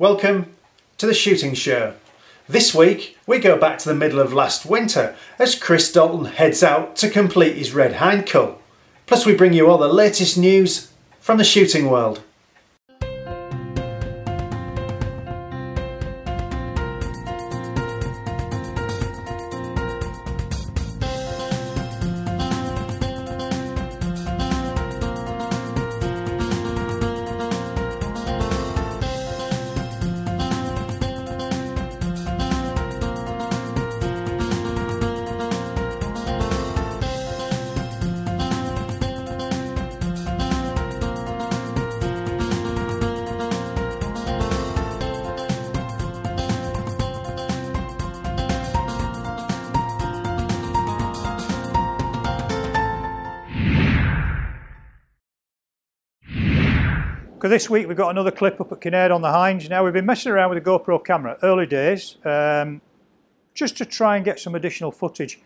Welcome to the shooting show. This week we go back to the middle of last winter as Chris Dalton heads out to complete his red hind cull. Plus we bring you all the latest news from the shooting world. Because this week we've got another clip up at Kinnaird on the Hinds. Now we've been messing around with a GoPro camera, early days, um, just to try and get some additional footage.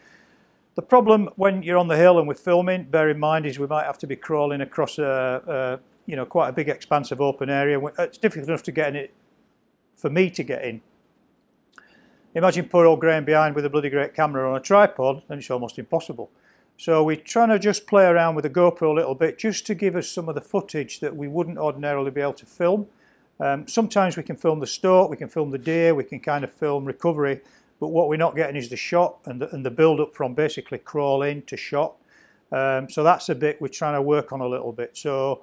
The problem when you're on the hill and we're filming, bear in mind, is we might have to be crawling across a, a you know, quite a big expanse of open area. It's difficult enough to get in it, for me to get in. Imagine poor old Graham behind with a bloody great camera on a tripod, and it's almost impossible. So we're trying to just play around with the GoPro a little bit just to give us some of the footage that we wouldn't ordinarily be able to film. Um, sometimes we can film the stalk, we can film the deer, we can kind of film recovery, but what we're not getting is the shot and the, and the build up from basically crawl in to shot. Um, so that's a bit we're trying to work on a little bit. So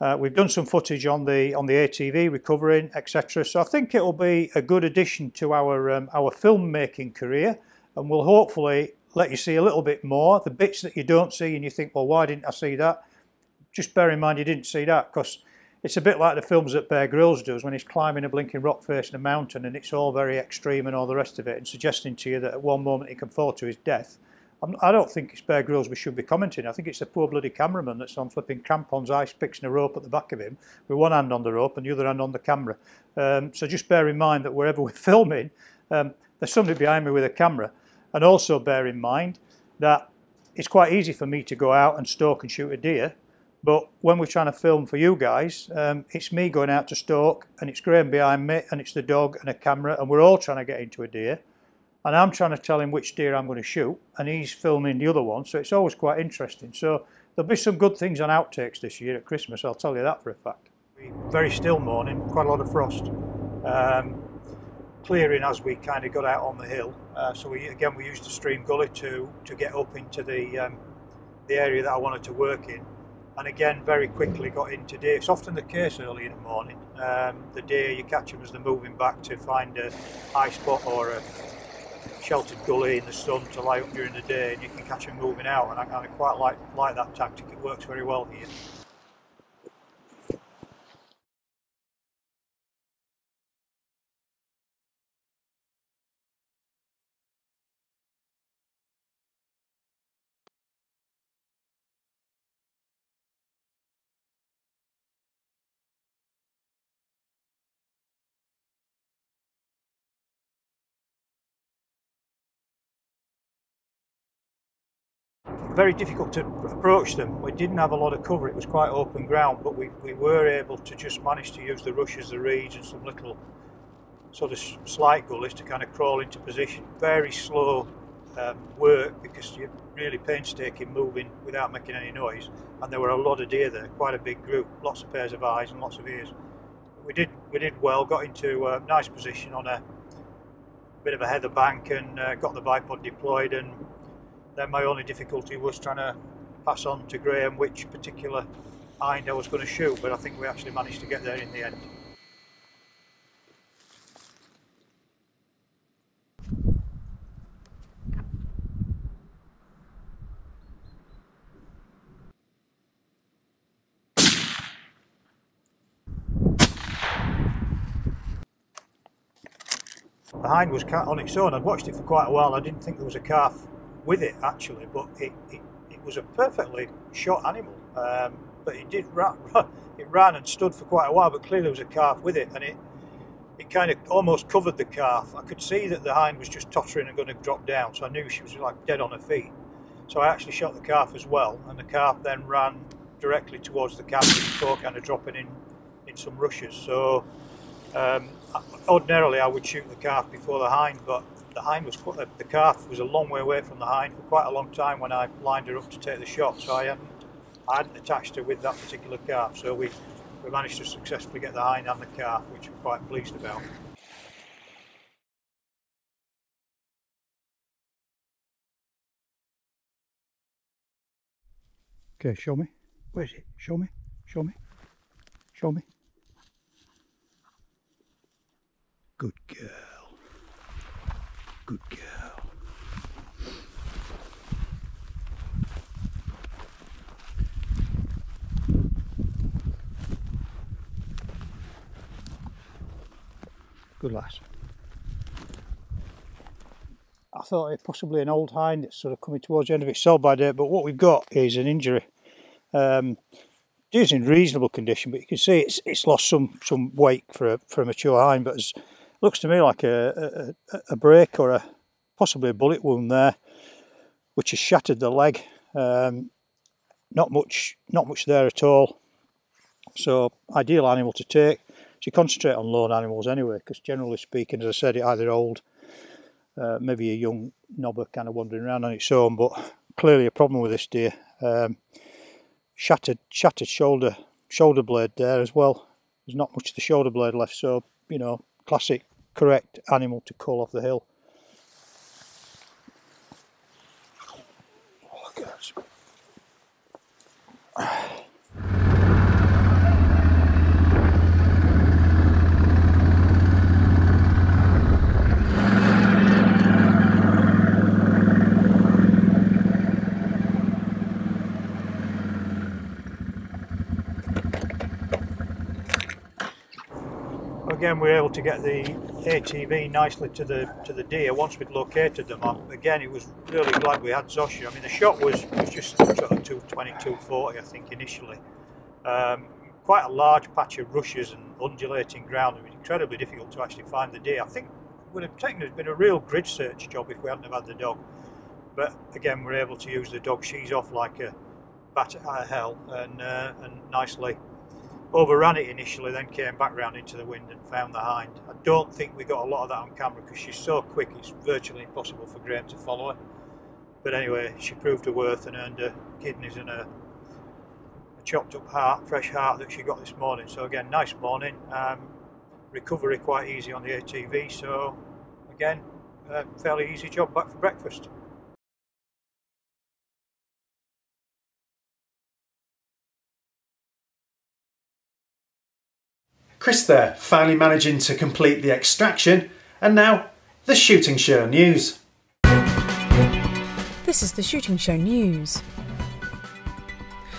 uh, we've done some footage on the on the ATV recovering, etc. So I think it'll be a good addition to our um, our filmmaking career, and we'll hopefully let you see a little bit more. The bits that you don't see and you think, well, why didn't I see that? Just bear in mind you didn't see that because it's a bit like the films that Bear Grylls does when he's climbing a blinking rock face in a mountain and it's all very extreme and all the rest of it and suggesting to you that at one moment he can fall to his death. I don't think it's Bear Grylls we should be commenting. I think it's the poor bloody cameraman that's on flipping crampons, ice picks and a rope at the back of him with one hand on the rope and the other hand on the camera. Um, so just bear in mind that wherever we're filming, um, there's somebody behind me with a camera and also bear in mind that it's quite easy for me to go out and stalk and shoot a deer, but when we're trying to film for you guys, um, it's me going out to stalk and it's Graham behind me and it's the dog and a camera and we're all trying to get into a deer. And I'm trying to tell him which deer I'm going to shoot and he's filming the other one. So it's always quite interesting. So there'll be some good things on outtakes this year at Christmas, I'll tell you that for a fact. Very still morning, quite a lot of frost. Um, clearing as we kind of got out on the hill. Uh, so we again we used the stream gully to to get up into the um, the area that I wanted to work in, and again very quickly got into deer. It's often the case early in the morning. Um, the deer you catch them as they're moving back to find a high spot or a sheltered gully in the sun to lie up during the day, and you can catch them moving out. And I of quite like like that tactic. It works very well here. Very difficult to approach them. We didn't have a lot of cover, it was quite open ground, but we, we were able to just manage to use the rushes, the reeds, and some little sort of slight gullies to kind of crawl into position. Very slow um, work because you're really painstaking moving without making any noise. And there were a lot of deer there, quite a big group, lots of pairs of eyes and lots of ears. We did we did well, got into a nice position on a bit of a heather bank and uh, got the bipod deployed and then my only difficulty was trying to pass on to Graham which particular hind I was going to shoot, but I think we actually managed to get there in the end. The hind was on its own. I'd watched it for quite a while. I didn't think there was a calf with it actually, but it, it, it was a perfectly shot animal. Um, but it did run, it ran and stood for quite a while, but clearly there was a calf with it, and it it kind of almost covered the calf. I could see that the hind was just tottering and going to drop down, so I knew she was like dead on her feet. So I actually shot the calf as well, and the calf then ran directly towards the calf before kind of dropping in in some rushes. So Um, ordinarily I would shoot the calf before the hind, but the hind was the calf was a long way away from the hind for quite a long time when I lined her up to take the shot, so I hadn't I hadn't attached her with that particular calf. So we we managed to successfully get the hind and the calf, which we're quite pleased about. Okay, show me. Where is it? Show me. Show me. Show me. Good girl. Good girl. Good lass. I thought it possibly an old hind that's sort of coming towards the end of its sell by date, but what we've got is an injury. Um, it is in reasonable condition, but you can see it's it's lost some some weight for a for a mature hind, but it looks to me like a, a, a break or a possibly a bullet wound there, which has shattered the leg. Um, not much not much there at all. So ideal animal to take. So you concentrate on lone animals anyway, because generally speaking, as I said, it either old, uh, maybe a young knobber kind of wandering around on its own, but clearly a problem with this deer. Um, shattered shattered shoulder shoulder blade there as well. There's not much of the shoulder blade left, so you know, classic correct animal to cull off the hill. Again we were able to get the ATV nicely to the to the deer once we'd located them. Again, it was really glad we had Zosha. I mean, the shot was, was just sort of 220, 240, I think, initially. Um, quite a large patch of rushes and undulating ground. It was incredibly difficult to actually find the deer. I think would have taken it been a real grid search job if we hadn't have had the dog. But again, we're able to use the dog. She's off like a bat out of hell and, uh, and nicely overran it initially, then came back round into the wind and found the hind. I don't think we got a lot of that on camera because she's so quick it's virtually impossible for Graham to follow her. But anyway, she proved her worth and earned her kidneys and a, a chopped up heart, fresh heart that she got this morning. So again, nice morning. Um, recovery quite easy on the ATV. So again, a fairly easy job back for breakfast. Chris there, finally managing to complete the extraction, and now the shooting show news. This is the shooting show news.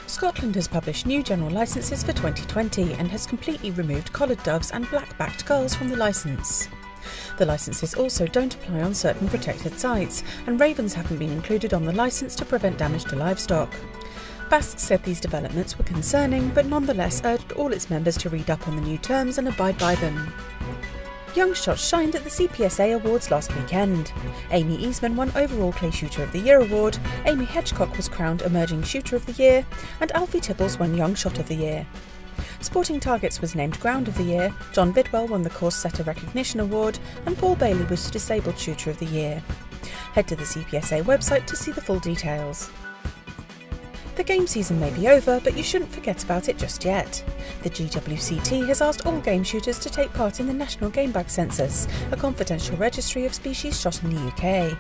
Scotland has published new general licences for 2020 and has completely removed collared doves and black-backed gulls from the licence. The licences also don't apply on certain protected sites, and ravens haven't been included on the licence to prevent damage to livestock. BASC said these developments were concerning, but nonetheless urged all its members to read up on the new terms and abide by them. Young shots shined at the CPSA Awards last weekend. Amy Eastman won Overall Clay Shooter of the Year award, Amy Hedgecock was crowned Emerging Shooter of the Year, and Alfie Tibbles won Young Shot of the Year. Sporting Targets was named Ground of the Year, John Bidwell won the Course Setter Recognition Award, and Paul Bailey was Disabled Shooter of the Year. Head to the CPSA website to see the full details. The game season may be over, but you shouldn't forget about it just yet. The GWCT has asked all game shooters to take part in the National Game Bag Census, a confidential registry of species shot in the UK.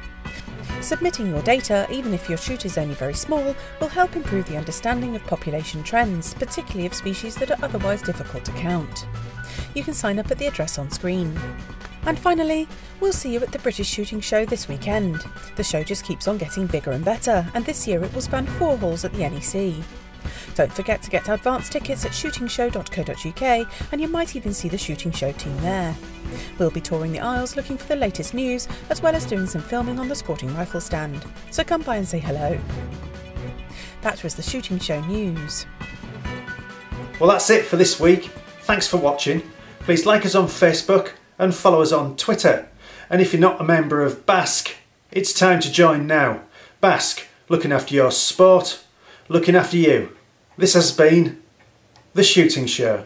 Submitting your data, even if your shoot is only very small, will help improve the understanding of population trends, particularly of species that are otherwise difficult to count. You can sign up at the address on screen. And finally, we'll see you at the British Shooting Show this weekend. The show just keeps on getting bigger and better, and this year it will span four halls at the NEC. Don't forget to get advance tickets at shootingshow.co.uk and you might even see the Shooting Show team there. We'll be touring the aisles looking for the latest news, as well as doing some filming on the sporting rifle stand. So come by and say hello. That was the Shooting Show news. Well, that's it for this week. Thanks for watching. Please like us on Facebook and follow us on Twitter. And if you're not a member of BASC, it's time to join now. BASC, looking after your sport, looking after you. This has been The Shooting Show.